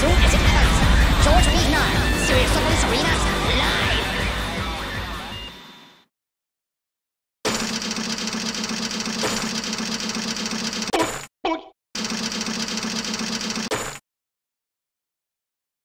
集結